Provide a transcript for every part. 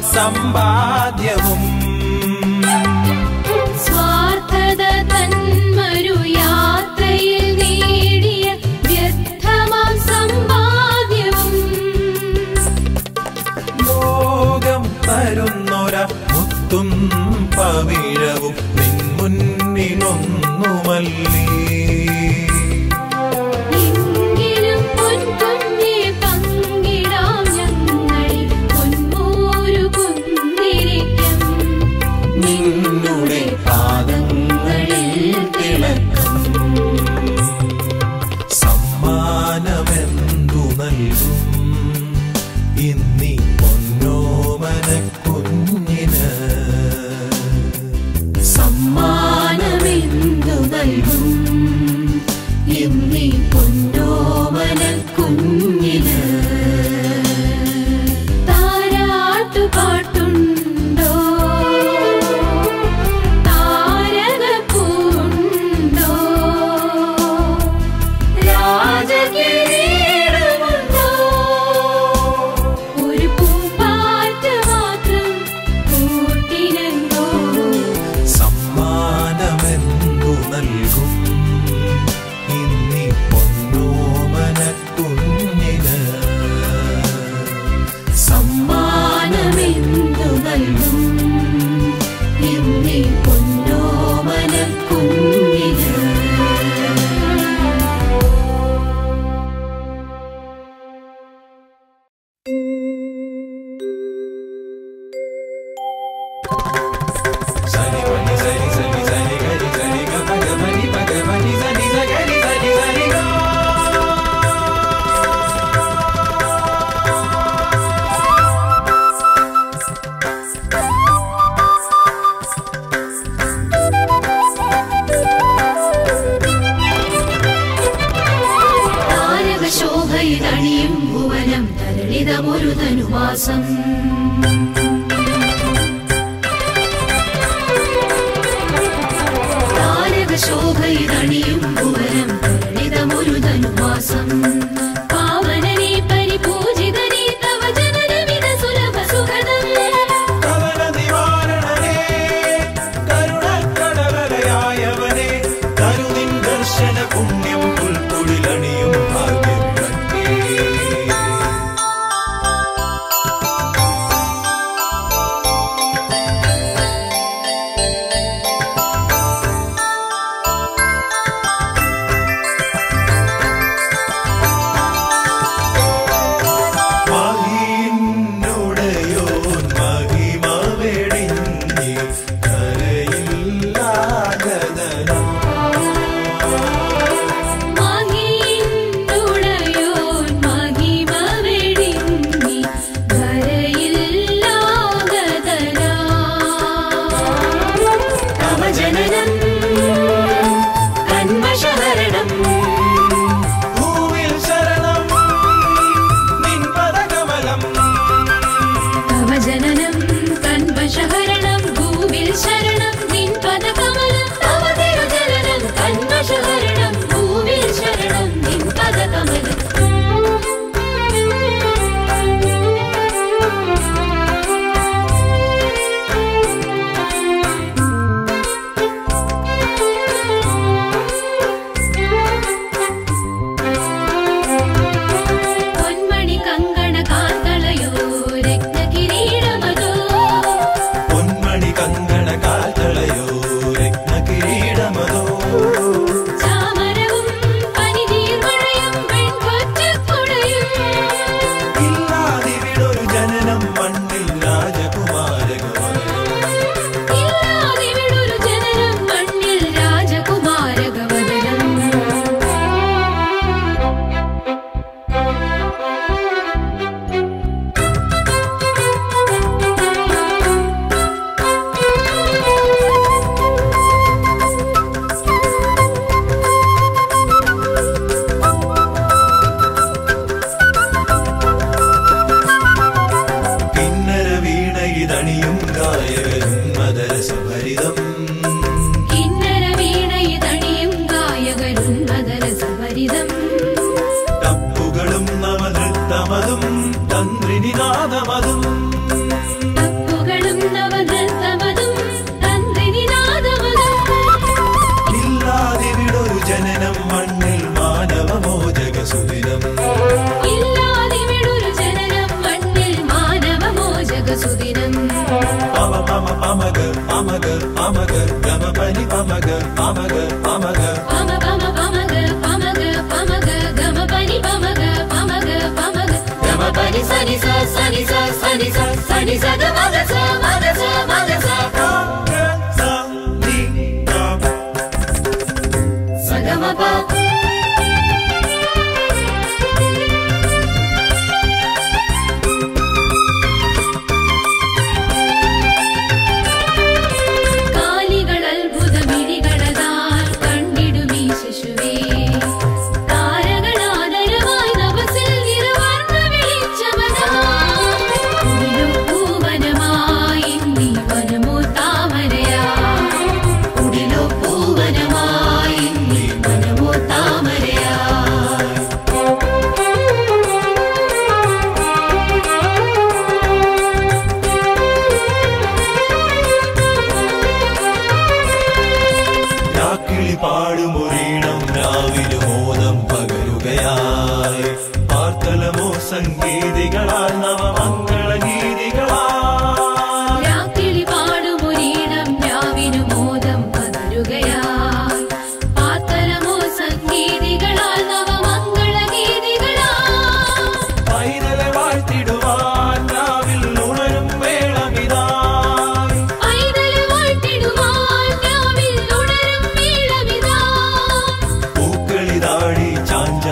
വ്യർത്ഥമാം സമ്പാദ്യവും സ്വാർത്ഥത തന്മരു Franciscan. താരകശോഭയിതണിയും ഭുവനം തരളിതമൊരു ധനുമാസം Chân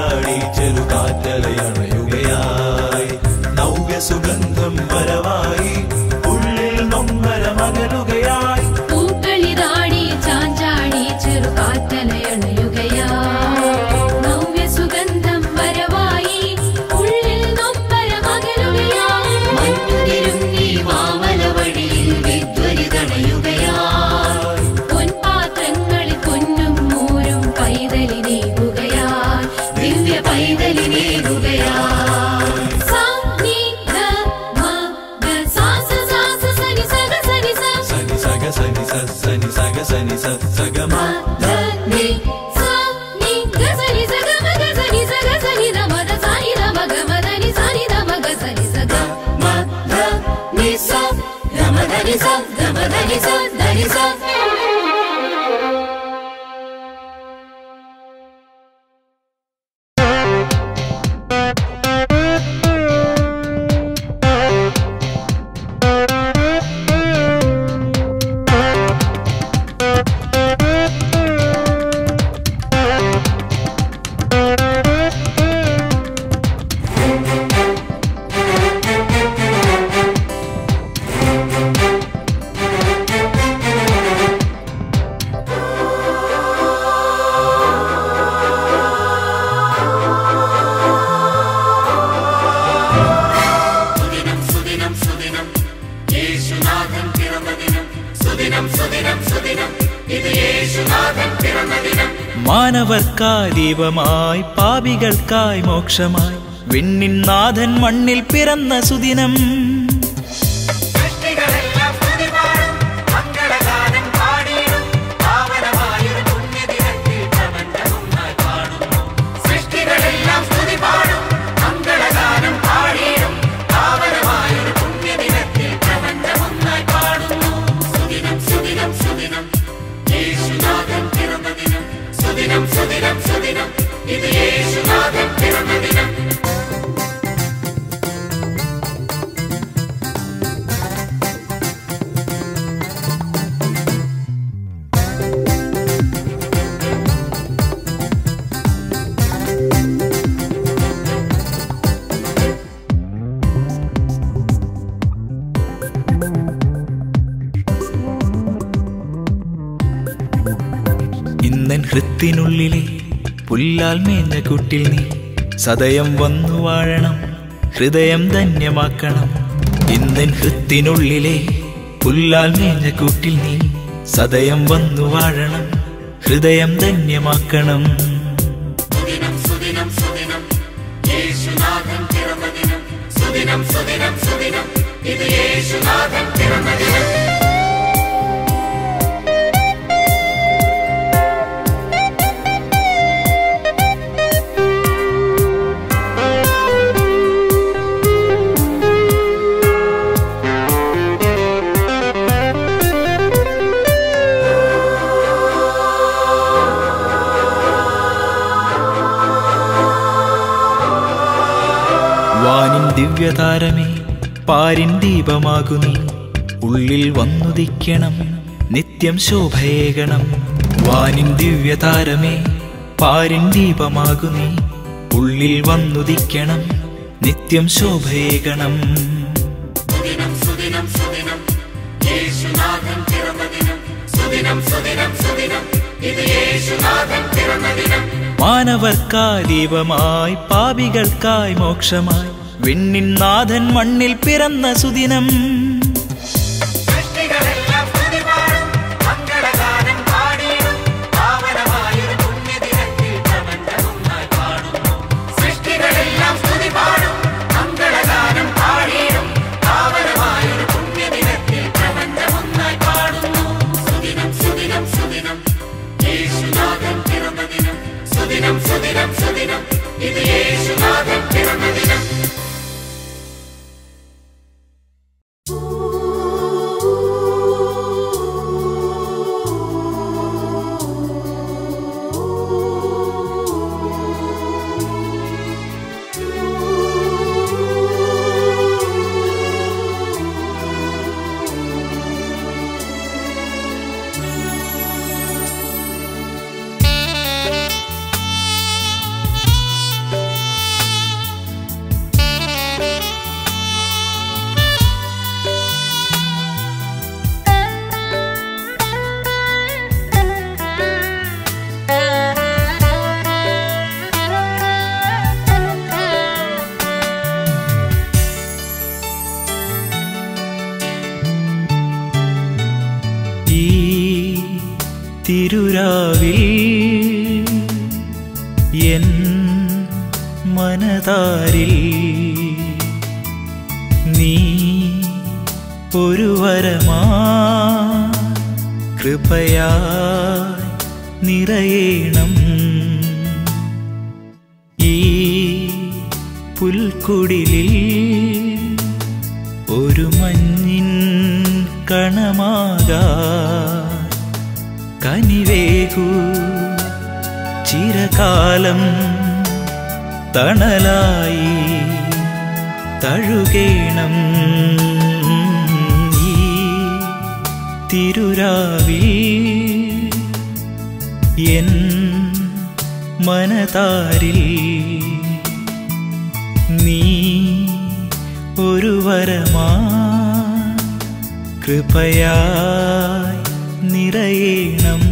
ദൈവമായി പാപികൾക്കായി മോക്ഷമായി. വിണ്ണിൻ നാഥൻ മണ്ണിൽ പിറന്ന സുദിനം. നിഴലാൽ മേഞ്ഞ കുട്ടിൽ നീ. സദയം വന്നു വാഴണം ഹൃദയം ധന്യമാക്കണം. ഇന്നൻ ഹൃത്തിനുള്ളിലെ പുല്ലാൽ മേഞ്ഞ കുട്ടിൽ നീ. സദയം വന്നു വാഴണം ഹൃദയം ധന്യമാക്കണം. സുദിനം സുദിനം സുദിനം. ഇത് യേശുനാഥൻ പിറന്ന ദിവ്യതാരമേ പാരിൻ ദീപമാകു നീ. ഉള്ളിൽ വന്നുദിക്കണം നിത്യം ശോഭയേകണം. വാനിൻ ദിവ്യതാരമേ പാരിൻ ദീപമാകു നീ. ഉള്ളിൽ വന്നുദിക്കണം നിത്യം ശോഭയേകണം. സുദിനം സുദിനം സുദിനം. യേശുനാഥൻ പിറന്ന ദിനം. സുദിനം സുദിനം സുദിനം. ഇത് യേശുനാഥൻ പിറന്ന ദിനം. മാനവർക്കായി ദീപമായി പാപികൾക്കായി മോക്ഷമായി. വിണ്ണിൻ നാഥൻ മണ്ണിൽ പിറന്ന സുദിനം. നിറയേണം. ഈ പുൽക്കുടിലിൽ ഒരു മഞ്ഞിൻ കണമാകാ. കനിവേകു ചിരകാലം തണലായി തഴുകേണം. ഈ തിരുരാവിൽ എൻ മനതാരിൽ നീ ഒരു വരമാ കൃപയായി നിറയേണം.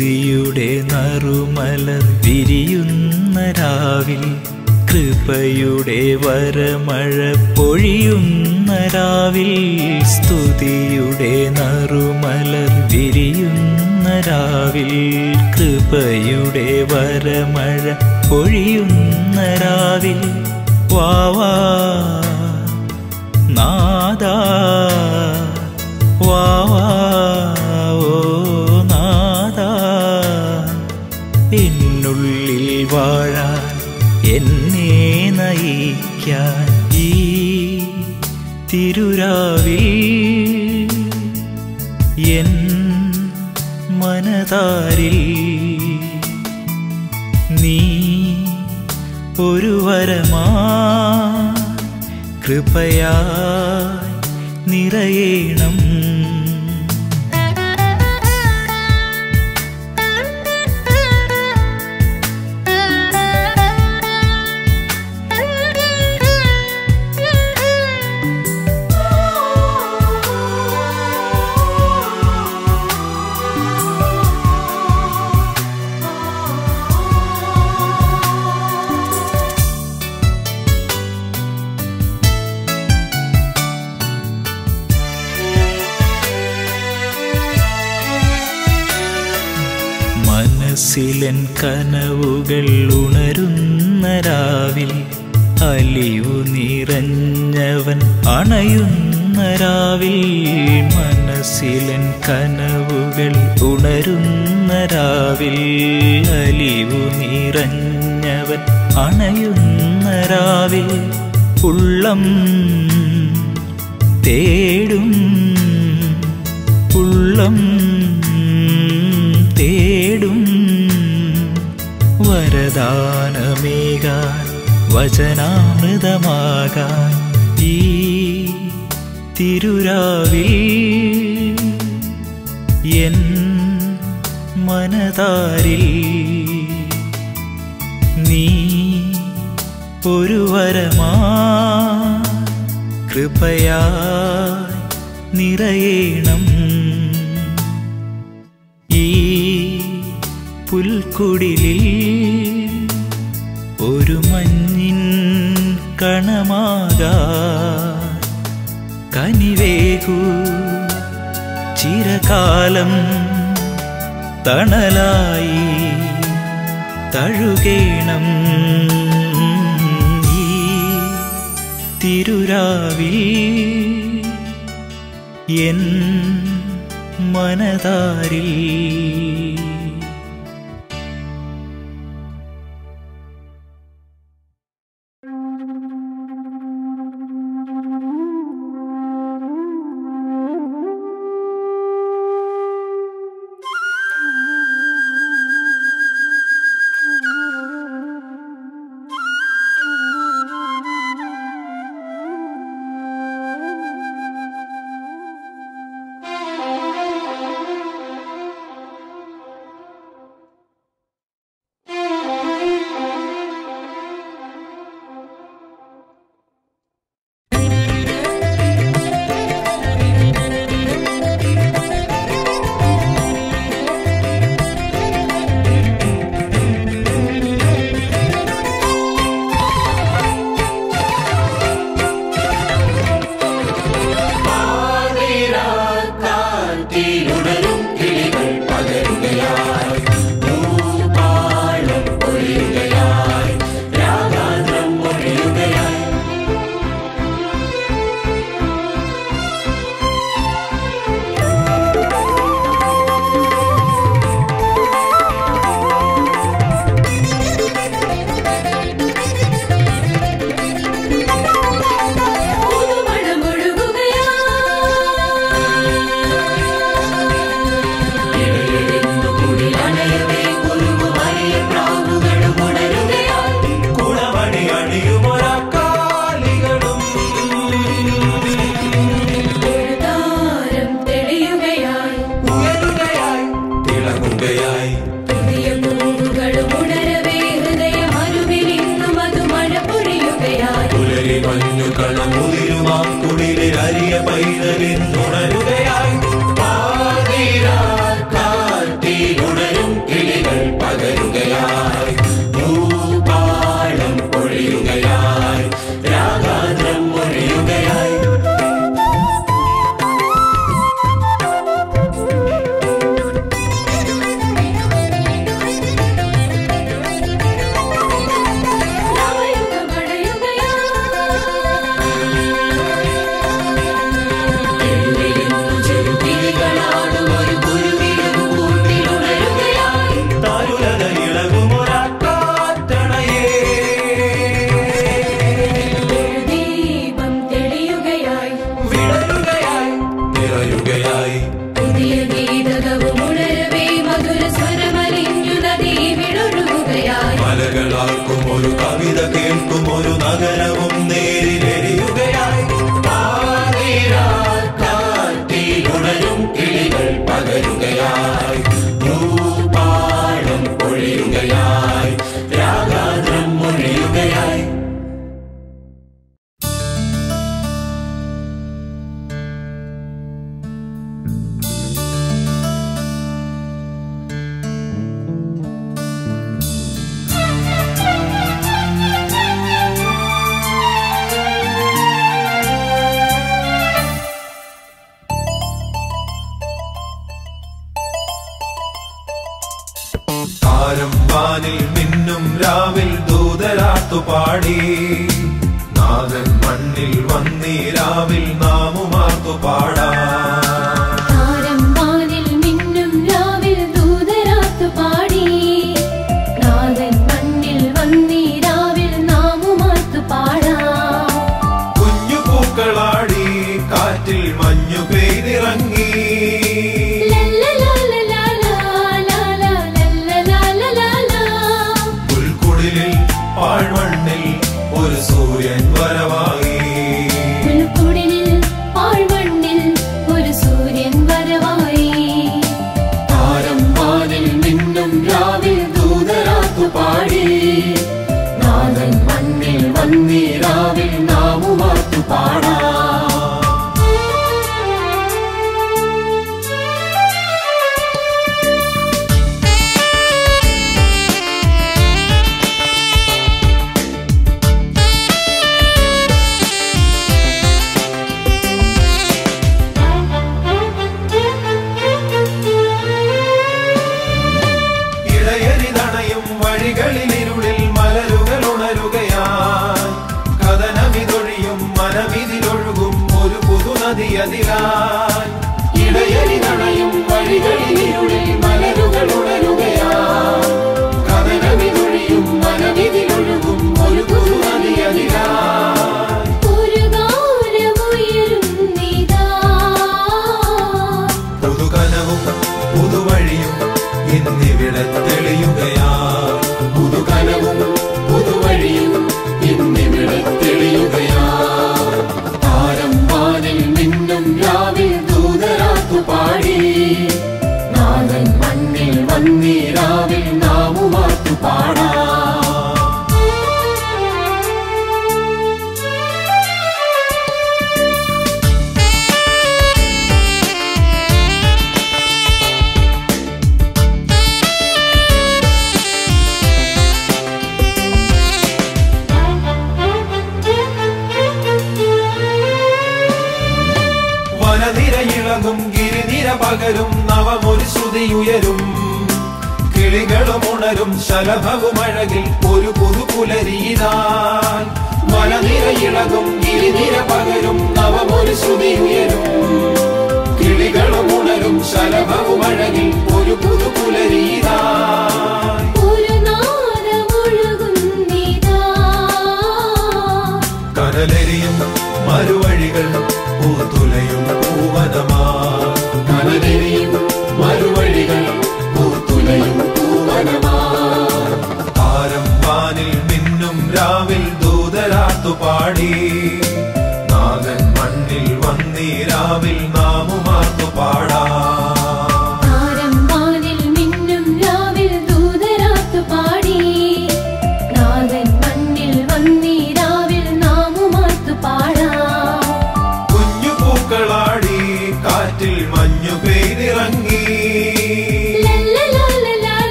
സ്തുതിയുടെ നറുമല തിരിയുന്ന രാവിൽ കൃപയുടെ വരമഴ പൊഴിയുന്ന രാവിൽ സ്തുതിയുടെ നറുമല തിരിയുന്ന രാവിൽ കൃപയുടെ വരമഴ പൊഴിയുന്ന രാവിൽ വാവാ നാദാ. ഈ തിരുരാവിൽ എൻ മനതാരിൽ നീ ഒരു വരമാ കൃപയായി നിറയേണം. രാവിൽ മനസ്സിലൻ കനവുകൾ ഉണരുന്ന രാവിൽ അലിവു നിറഞ്ഞവൻ അണയുന്ന രാവിൽ ഉള്ളം തിരുരാവിൽ എൻ മനതാരിൽ നീ ഒരു വരമാ കൃപയാ നിറയേണം. ഈ പുൽക്കുടിലിൽ കാലം തണലായി തഴുകേണം. ഈ തിരുരാവിൽ എൻ മനതാരിൽ realidad. കിളികളും ഉണരും ശലഭവും അഴകിൽ ഒരു പുതു പുലരീതാൻ മലനിരയിളകും ഗിരിനിര പകരും നവമൊരു ശ്രുതി ഉയരും. കിളികളും ഉണരും ശലഭവും അഴകിൽ ഒരു പുതു പുലരീതാൻ കടലെരിയും മറുവഴികൾ പൂതുലയും പൂവനമാ പാടി. നാഗൻ മണ്ണിൽ വന്നീരാവിൽ നാ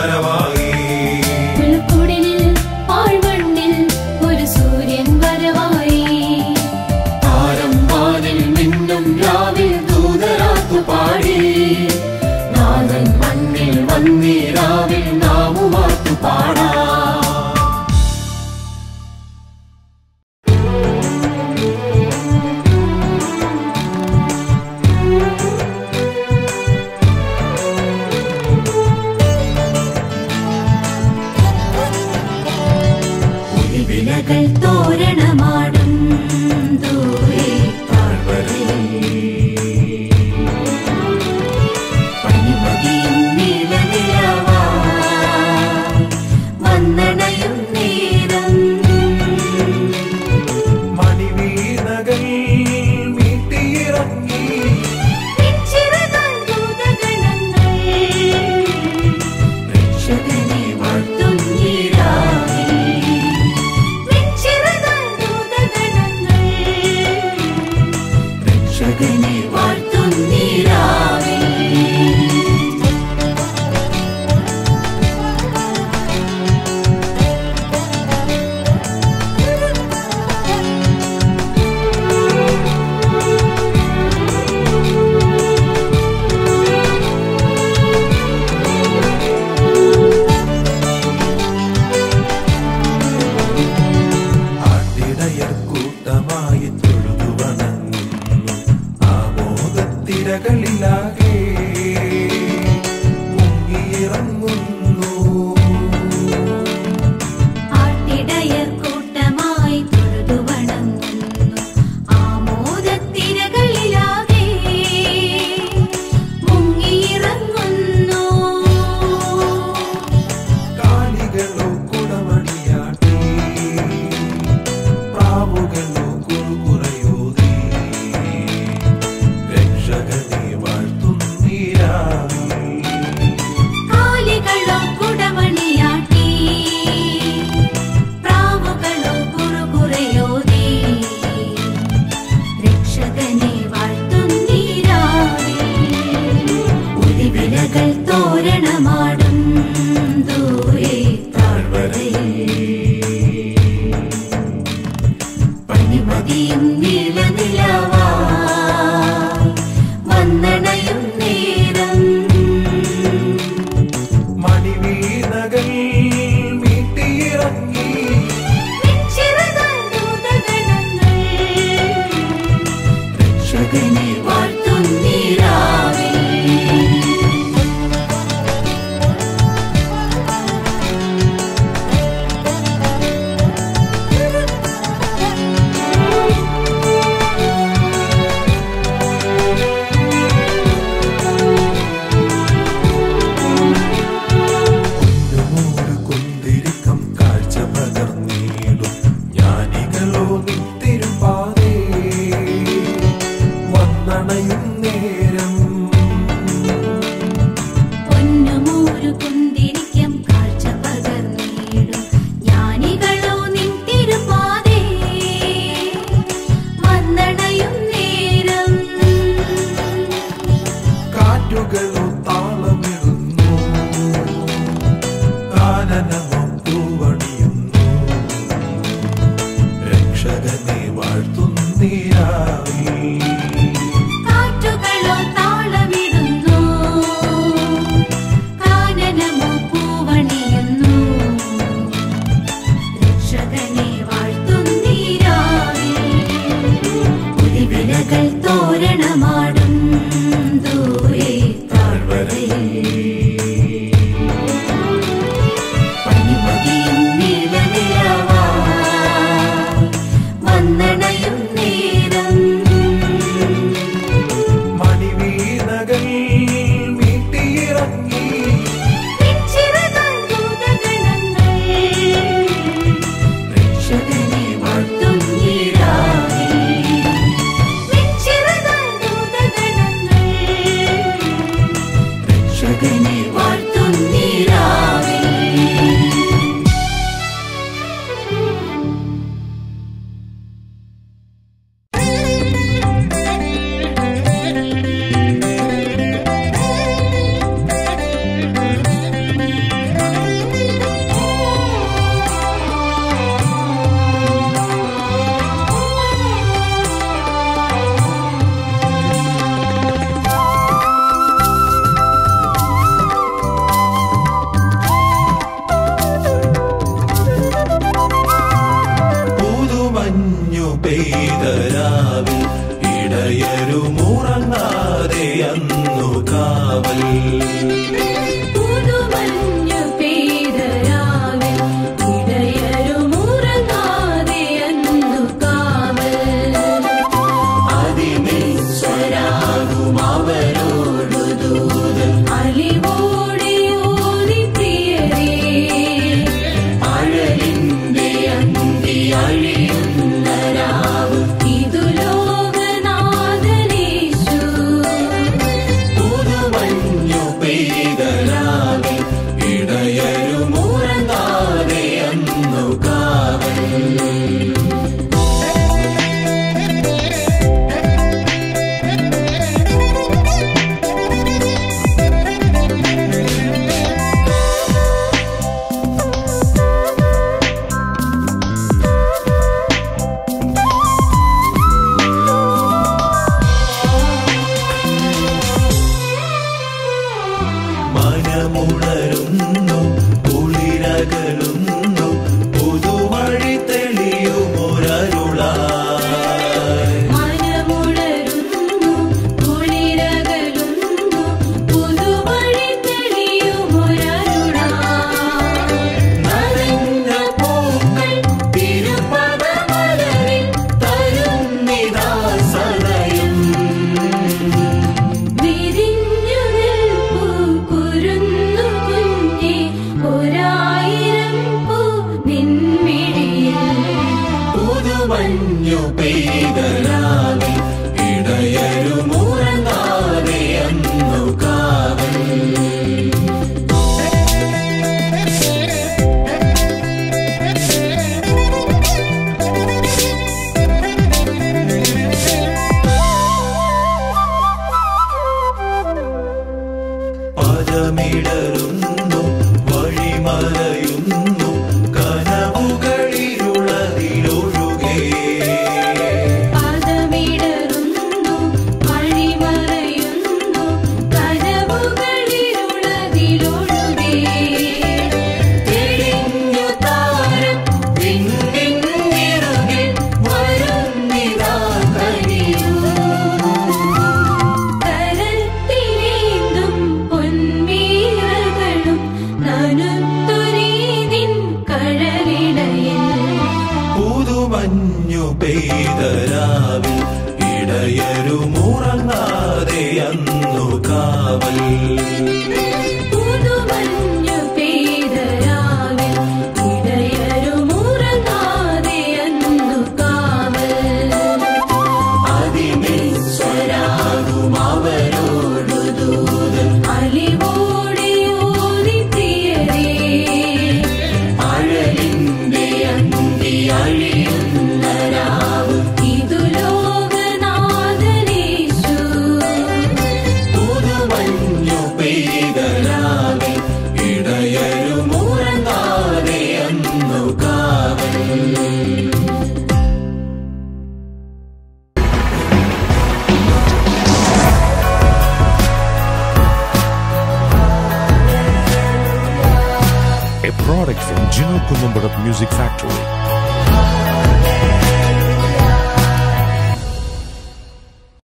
Karavan огни во